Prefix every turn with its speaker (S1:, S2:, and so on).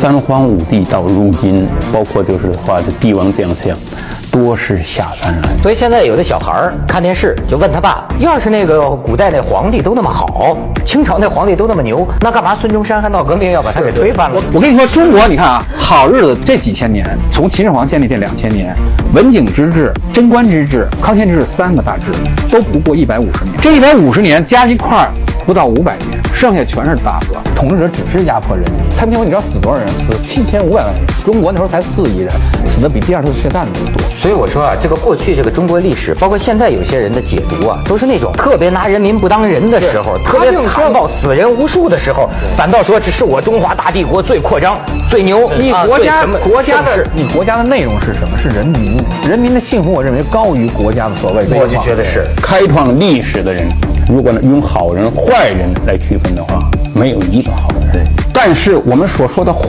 S1: 三皇五帝到如今，包括就是画的帝王将相，多是下三滥。
S2: 所以现在有的小孩儿看电视就问他爸：要是那个古代那皇帝都那么好，清朝那皇帝都那么牛，那干嘛孙中山还闹革命要把他给推翻了？
S3: 我跟你说，中国你看啊，好日子这几千年，从秦始皇建立这两千年，文景之治、贞观之治、康乾之治三个大治都不过一百五十年，这一百五十年加一块儿不到五百年，剩下全是大恶。统治者只是压迫人民，太平天国你知道死多少人？死七千五百万人。中国那时候才四亿人，死的比第二次世界大战都多。
S2: 所以我说啊，这个过去这个中国历史，包括现在有些人的解读啊，都是那种特别拿人民不当人的时候，特别残暴、死人无数的时候，反倒说这是我中华大帝国最扩张、最牛。
S3: 你
S2: 啊
S3: 国家、国家的你国家的内容是什么？是人民，人民的幸福，我认为高于国家的所谓。
S2: 我就觉得是。
S1: 开创历史的人，如果呢用好人坏人来区分的话，没有一个好人。但是我们所说的坏。